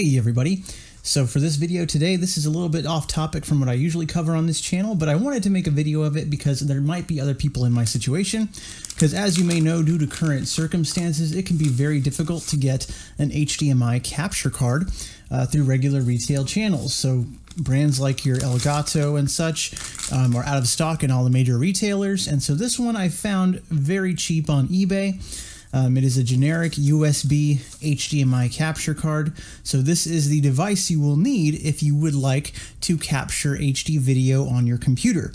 Hey everybody. So for this video today, this is a little bit off topic from what I usually cover on this channel, but I wanted to make a video of it because there might be other people in my situation. Because as you may know, due to current circumstances, it can be very difficult to get an HDMI capture card uh, through regular retail channels. So brands like your Elgato and such um, are out of stock in all the major retailers. And so this one I found very cheap on eBay. Um, it is a generic USB HDMI capture card. So this is the device you will need if you would like to capture HD video on your computer.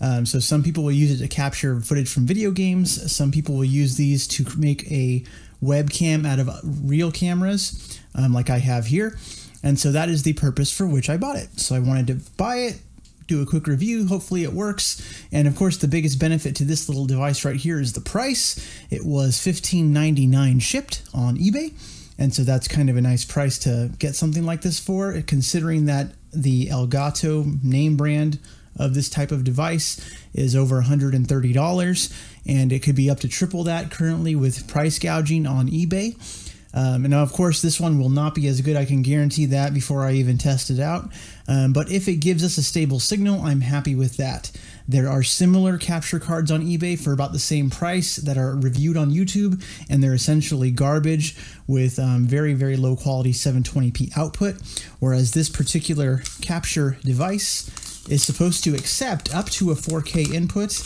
Um, so some people will use it to capture footage from video games. Some people will use these to make a webcam out of real cameras, um, like I have here. And so that is the purpose for which I bought it. So I wanted to buy it, do a quick review. Hopefully it works. And of course, the biggest benefit to this little device right here is the price. It was $15.99 shipped on eBay. And so that's kind of a nice price to get something like this for, considering that the Elgato name brand of this type of device is over $130 and it could be up to triple that currently with price gouging on eBay. Um, and now, of course, this one will not be as good. I can guarantee that before I even test it out. Um, but if it gives us a stable signal, I'm happy with that. There are similar capture cards on eBay for about the same price that are reviewed on YouTube, and they're essentially garbage with um, very, very low quality 720p output. Whereas this particular capture device is supposed to accept up to a 4K input,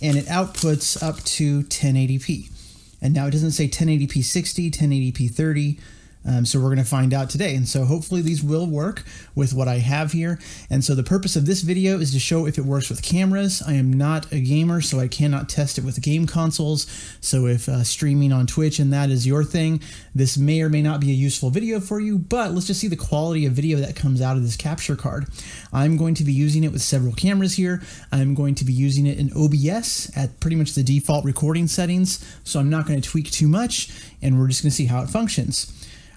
and it outputs up to 1080p. And now it doesn't say 1080p 60, 1080p 30. Um, so we're going to find out today. And so hopefully these will work with what I have here. And so the purpose of this video is to show if it works with cameras. I am not a gamer, so I cannot test it with game consoles. So if uh, streaming on Twitch and that is your thing, this may or may not be a useful video for you, but let's just see the quality of video that comes out of this capture card. I'm going to be using it with several cameras here. I'm going to be using it in OBS at pretty much the default recording settings. So I'm not going to tweak too much and we're just going to see how it functions.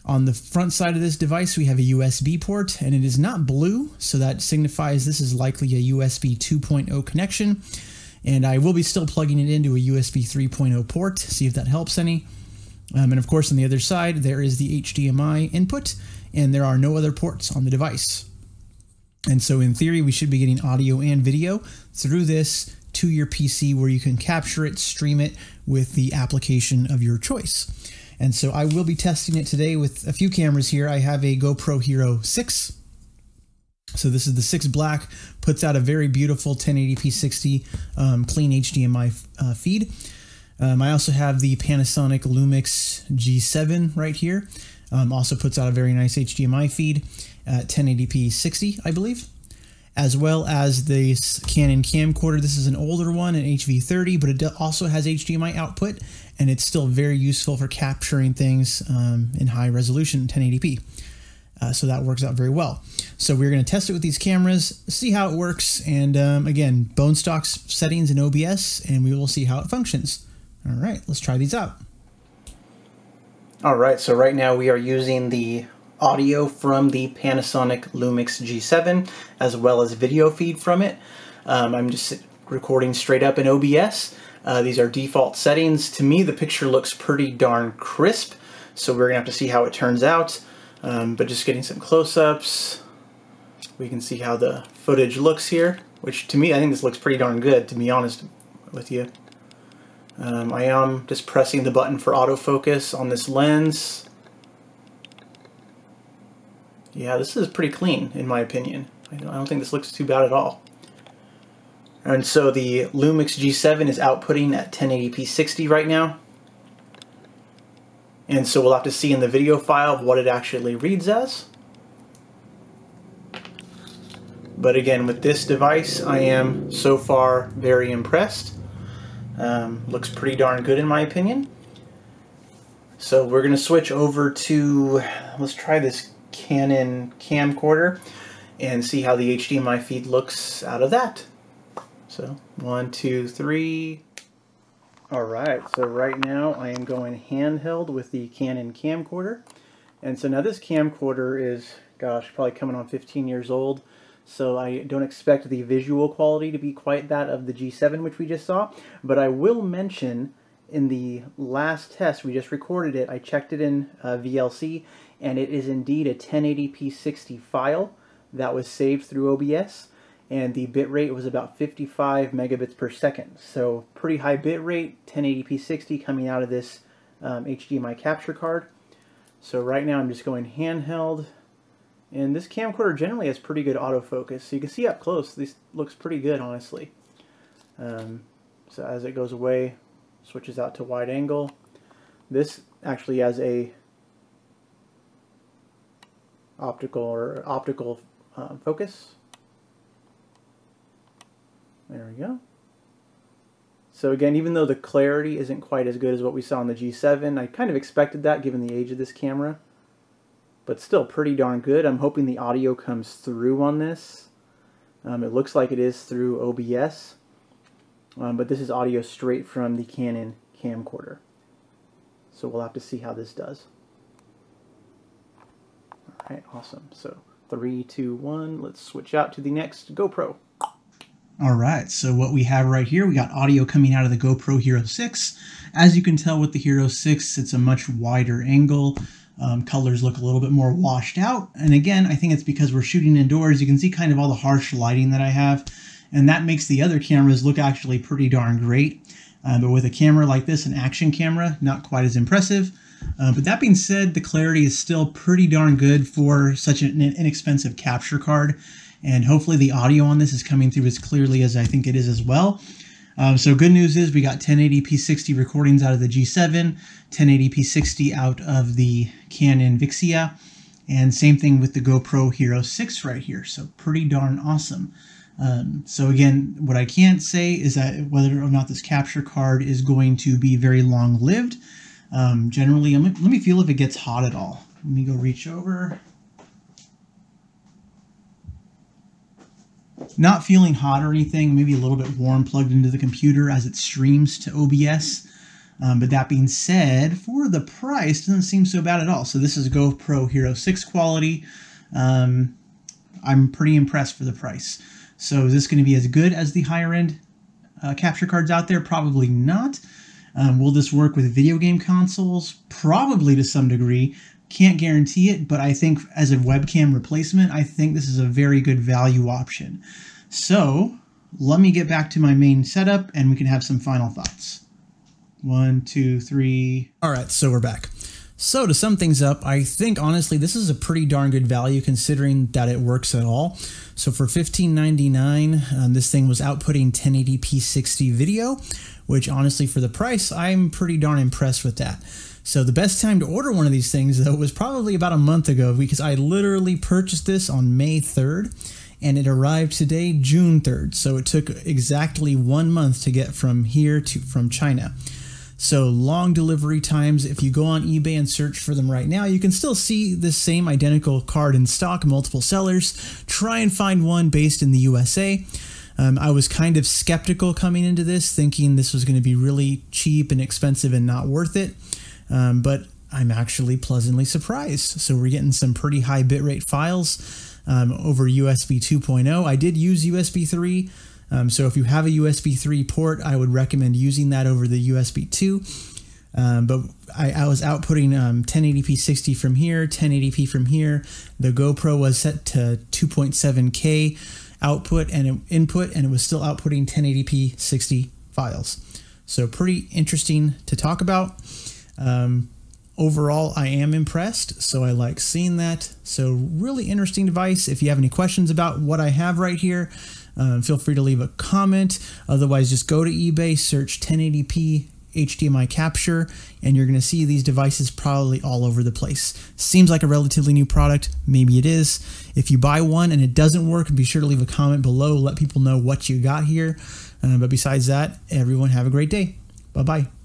On the front side of this device, we have a USB port, and it is not blue, so that signifies this is likely a USB 2.0 connection. And I will be still plugging it into a USB 3.0 port, see if that helps any. Um, and of course, on the other side, there is the HDMI input, and there are no other ports on the device. And so in theory, we should be getting audio and video through this to your PC where you can capture it, stream it with the application of your choice. And so I will be testing it today with a few cameras here. I have a GoPro Hero 6. So this is the 6 Black, puts out a very beautiful 1080p 60 um, clean HDMI uh, feed. Um, I also have the Panasonic Lumix G7 right here. Um, also puts out a very nice HDMI feed at 1080p 60, I believe as well as the Canon camcorder. This is an older one, an HV30, but it also has HDMI output, and it's still very useful for capturing things um, in high resolution 1080p. Uh, so that works out very well. So we're going to test it with these cameras, see how it works, and um, again, bone stocks settings in OBS, and we will see how it functions. All right, let's try these out. All right, so right now we are using the audio from the Panasonic Lumix G7 as well as video feed from it. Um, I'm just recording straight up in OBS. Uh, these are default settings. To me, the picture looks pretty darn crisp, so we're gonna have to see how it turns out. Um, but just getting some close-ups, we can see how the footage looks here, which to me, I think this looks pretty darn good, to be honest with you. Um, I am just pressing the button for autofocus on this lens. Yeah, this is pretty clean, in my opinion. I don't think this looks too bad at all. And so the Lumix G7 is outputting at 1080p 60 right now. And so we'll have to see in the video file what it actually reads as. But again, with this device, I am so far very impressed. Um, looks pretty darn good in my opinion. So we're going to switch over to, let's try this Canon camcorder and see how the HDMI feed looks out of that. So one, two, three. All right, so right now I am going handheld with the Canon camcorder. And so now this camcorder is, gosh, probably coming on 15 years old. So I don't expect the visual quality to be quite that of the G7 which we just saw. But I will mention in the last test, we just recorded it, I checked it in uh, VLC, and it is indeed a 1080p 60 file that was saved through OBS, and the bit rate was about 55 megabits per second. So pretty high bit rate, 1080p 60 coming out of this um, HDMI capture card. So right now I'm just going handheld, and this camcorder generally has pretty good autofocus. So you can see up close, this looks pretty good, honestly. Um, so as it goes away, switches out to wide angle. This actually has a optical or optical uh, focus. There we go. So again, even though the clarity isn't quite as good as what we saw on the G7, I kind of expected that given the age of this camera. But still pretty darn good. I'm hoping the audio comes through on this. Um, it looks like it is through OBS. Um, but this is audio straight from the Canon camcorder. So we'll have to see how this does. Alright, awesome. So three, two, one, let's switch out to the next GoPro. All right, so what we have right here, we got audio coming out of the GoPro Hero 6. As you can tell with the Hero 6, it's a much wider angle. Um, colors look a little bit more washed out. And again, I think it's because we're shooting indoors. You can see kind of all the harsh lighting that I have. And that makes the other cameras look actually pretty darn great. Uh, but with a camera like this, an action camera, not quite as impressive. Uh, but that being said, the clarity is still pretty darn good for such an inexpensive capture card and hopefully the audio on this is coming through as clearly as I think it is as well. Um, so good news is we got 1080p 60 recordings out of the G7, 1080p 60 out of the Canon Vixia, and same thing with the GoPro Hero 6 right here. So pretty darn awesome. Um, so again, what I can't say is that whether or not this capture card is going to be very long lived. Um, generally, let me feel if it gets hot at all. Let me go reach over. Not feeling hot or anything, maybe a little bit warm plugged into the computer as it streams to OBS. Um, but that being said, for the price, doesn't seem so bad at all. So this is GoPro Hero 6 quality. Um, I'm pretty impressed for the price. So is this going to be as good as the higher end uh, capture cards out there? Probably not. Um, will this work with video game consoles? Probably to some degree. Can't guarantee it, but I think as a webcam replacement, I think this is a very good value option. So let me get back to my main setup and we can have some final thoughts. One, two, three. All right, so we're back. So to sum things up, I think honestly this is a pretty darn good value considering that it works at all. So for $15.99, um, this thing was outputting 1080p 60 video, which honestly for the price, I'm pretty darn impressed with that. So the best time to order one of these things though was probably about a month ago because I literally purchased this on May 3rd and it arrived today June 3rd. So it took exactly 1 month to get from here to from China. So long delivery times. If you go on eBay and search for them right now, you can still see the same identical card in stock, multiple sellers. Try and find one based in the USA. Um, I was kind of skeptical coming into this, thinking this was going to be really cheap and expensive and not worth it. Um, but I'm actually pleasantly surprised. So we're getting some pretty high bitrate files um, over USB 2.0. I did use USB 3. Um, so if you have a USB 3 port, I would recommend using that over the USB 2. Um, but I, I, was outputting 1080p um, 60 from here, 1080p from here. The GoPro was set to 2.7K output and input, and it was still outputting 1080p 60 files. So pretty interesting to talk about. Um, overall, I am impressed, so I like seeing that. So really interesting device. If you have any questions about what I have right here, um, feel free to leave a comment. Otherwise, just go to eBay, search 1080p HDMI capture, and you're going to see these devices probably all over the place. Seems like a relatively new product. Maybe it is. If you buy one and it doesn't work, be sure to leave a comment below. Let people know what you got here. Uh, but besides that, everyone have a great day. Bye bye.